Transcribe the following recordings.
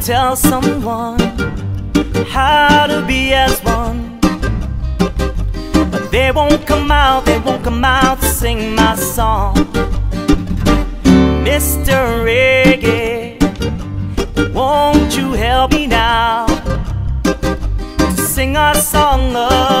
tell someone how to be as one. But they won't come out, they won't come out to sing my song. Mr. Reggae, won't you help me now to sing our song? Of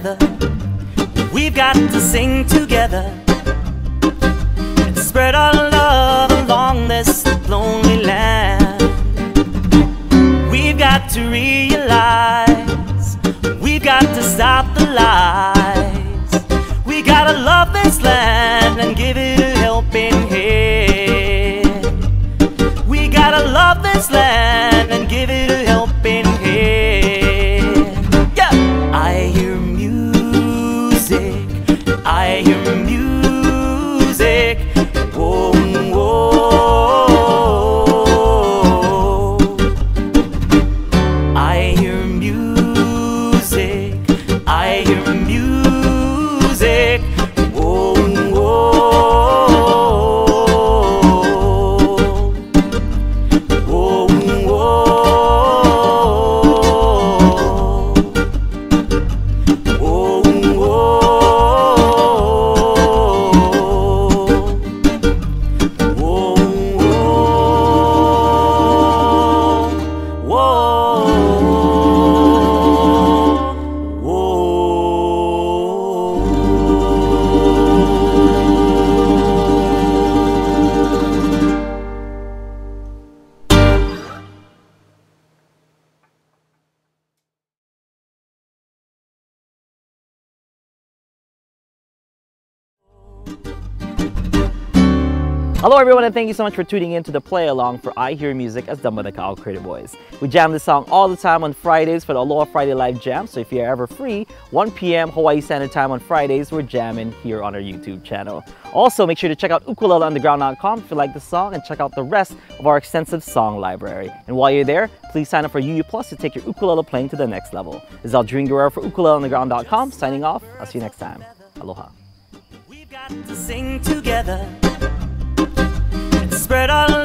feather, we've got to sing together and spread our love along this lonely land. We've got to realize we've got to stop the lies. We gotta love this land and give it a helping hand. We gotta love this land I hear music. Hello everyone and thank you so much for tuning in to the play along for I Hear Music as done by the Ka'au Crater Boys. We jam this song all the time on Fridays for the Aloha Friday Live Jam, so if you're ever free, 1 p.m. Hawaii Standard Time on Fridays, we're jamming here on our YouTube channel. Also, make sure to check out ukuleleunderground.com if you like the song and check out the rest of our extensive song library. And while you're there, please sign up for UU Plus to take your ukulele playing to the next level. This is Aldrine Guerrero for ukuleleunderground.com signing off. I'll see you next time. Aloha. We've